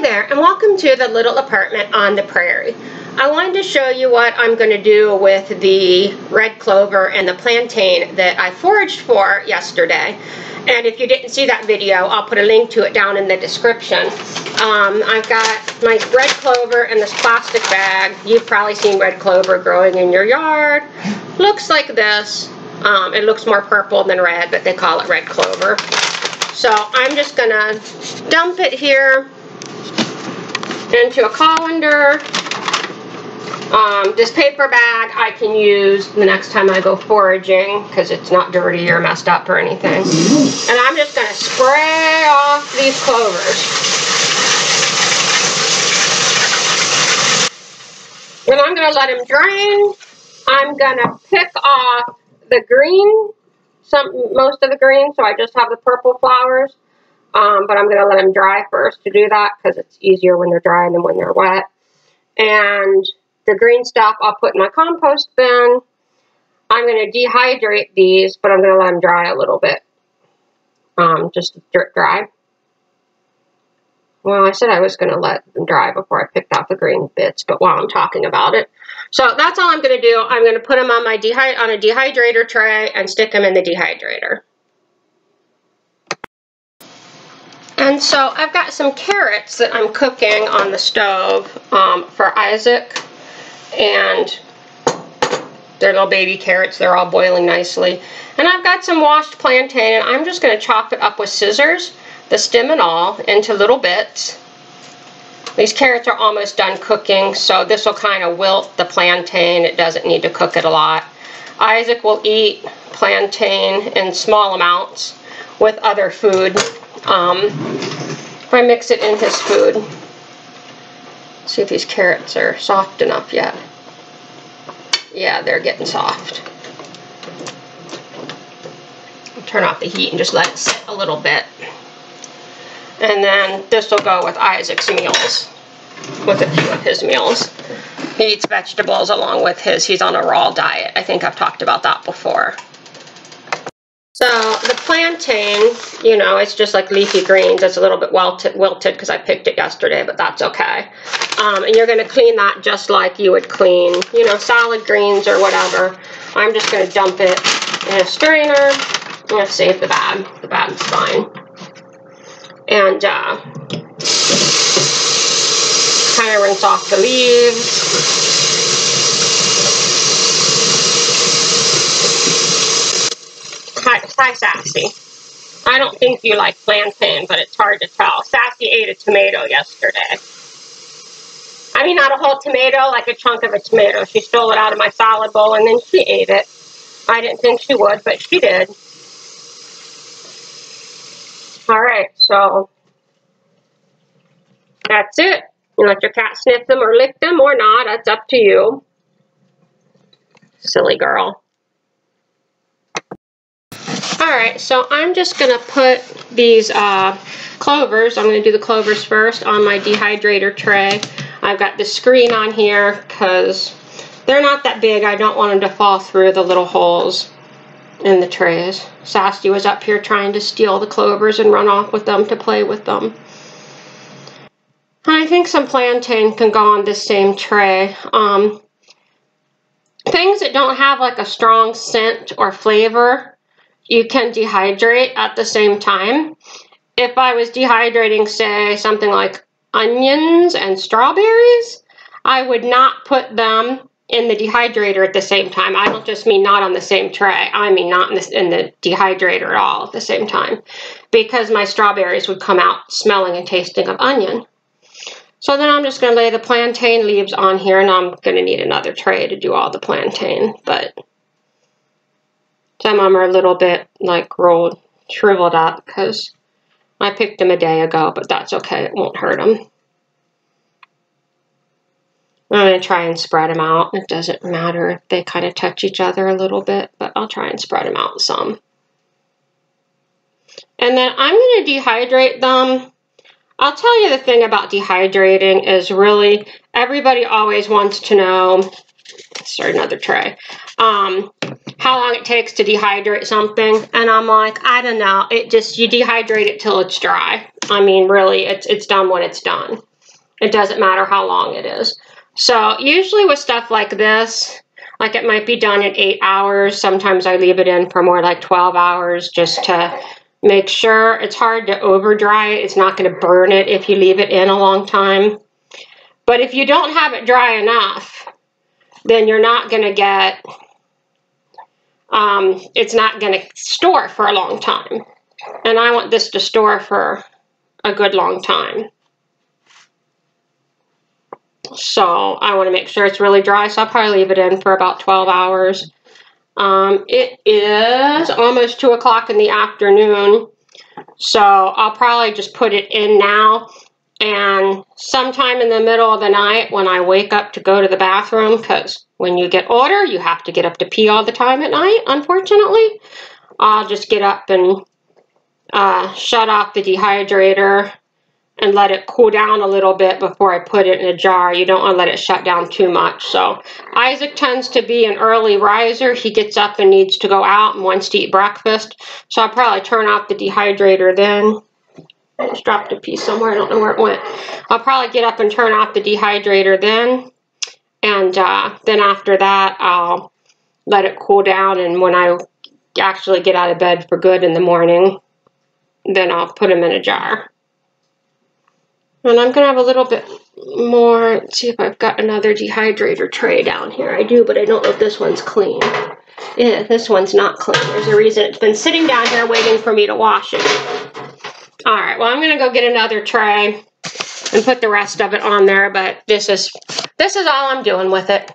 Hi there and welcome to the little apartment on the prairie. I wanted to show you what I'm going to do with the red clover and the plantain that I foraged for yesterday. And if you didn't see that video, I'll put a link to it down in the description. Um, I've got my red clover in this plastic bag. You've probably seen red clover growing in your yard. Looks like this. Um, it looks more purple than red, but they call it red clover. So I'm just going to dump it here into a colander. Um, this paper bag I can use the next time I go foraging because it's not dirty or messed up or anything. And I'm just going to spray off these clovers. Then I'm going to let them drain. I'm going to pick off the green, some most of the green, so I just have the purple flowers. Um, but I'm going to let them dry first to do that because it's easier when they're dry than when they're wet. And the green stuff I'll put in my compost bin. I'm going to dehydrate these, but I'm going to let them dry a little bit. Um, just drip dry. Well, I said I was going to let them dry before I picked out the green bits, but while I'm talking about it. So that's all I'm going to do. I'm going to put them on my dehy on a dehydrator tray and stick them in the dehydrator. And so I've got some carrots that I'm cooking on the stove um, for Isaac. And they're little baby carrots. They're all boiling nicely. And I've got some washed plantain. And I'm just going to chop it up with scissors, the stem and all, into little bits. These carrots are almost done cooking, so this will kind of wilt the plantain. It doesn't need to cook it a lot. Isaac will eat plantain in small amounts with other food um, if I mix it in his food. See if these carrots are soft enough yet. Yeah, they're getting soft. I'll turn off the heat and just let it sit a little bit. And then this will go with Isaac's meals, with a few of his meals. He eats vegetables along with his, he's on a raw diet. I think I've talked about that before. So plantain, you know, it's just like leafy greens. It's a little bit wilted because I picked it yesterday, but that's okay. Um, and you're going to clean that just like you would clean, you know, salad greens or whatever. I'm just going to dump it in a strainer. I'm going to save the bag. The bag's fine. And uh, kind of rinse off the leaves. Hi, Sassy. I don't think you like plantain, but it's hard to tell. Sassy ate a tomato yesterday. I mean, not a whole tomato, like a chunk of a tomato. She stole it out of my salad bowl, and then she ate it. I didn't think she would, but she did. All right, so that's it. You let your cat sniff them or lick them or not. That's up to you. Silly girl. Alright, so I'm just going to put these uh, clovers, I'm going to do the clovers first on my dehydrator tray. I've got the screen on here because they're not that big. I don't want them to fall through the little holes in the trays. Sassy was up here trying to steal the clovers and run off with them to play with them. I think some plantain can go on this same tray. Um, things that don't have like a strong scent or flavor you can dehydrate at the same time. If I was dehydrating, say, something like onions and strawberries, I would not put them in the dehydrator at the same time. I don't just mean not on the same tray. I mean not in the, in the dehydrator at all at the same time because my strawberries would come out smelling and tasting of onion. So then I'm just going to lay the plantain leaves on here and I'm going to need another tray to do all the plantain. But some of them are a little bit like rolled, shriveled up because I picked them a day ago, but that's okay. It won't hurt them. I'm going to try and spread them out. It doesn't matter if they kind of touch each other a little bit, but I'll try and spread them out some. And then I'm going to dehydrate them. I'll tell you the thing about dehydrating is really everybody always wants to know start another tray. Um, how long it takes to dehydrate something, and I'm like, I don't know. It just you dehydrate it till it's dry. I mean, really, it's it's done when it's done. It doesn't matter how long it is. So usually with stuff like this, like it might be done in eight hours. Sometimes I leave it in for more like 12 hours just to make sure. It's hard to over dry it. It's not going to burn it if you leave it in a long time. But if you don't have it dry enough, then you're not going to get, um, it's not going to store for a long time. And I want this to store for a good long time. So I want to make sure it's really dry, so I'll probably leave it in for about 12 hours. Um, it is almost 2 o'clock in the afternoon, so I'll probably just put it in now. And sometime in the middle of the night when I wake up to go to the bathroom, because when you get older, you have to get up to pee all the time at night, unfortunately. I'll just get up and uh, shut off the dehydrator and let it cool down a little bit before I put it in a jar. You don't want to let it shut down too much. So Isaac tends to be an early riser. He gets up and needs to go out and wants to eat breakfast. So I'll probably turn off the dehydrator then. I just dropped a piece somewhere. I don't know where it went. I'll probably get up and turn off the dehydrator then. And uh, then after that, I'll let it cool down. And when I actually get out of bed for good in the morning, then I'll put them in a jar. And I'm going to have a little bit more, let's see if I've got another dehydrator tray down here. I do, but I don't know if this one's clean. Yeah, this one's not clean. There's a reason it's been sitting down here waiting for me to wash it. All right, well, I'm going to go get another tray and put the rest of it on there, but this is this is all I'm doing with it.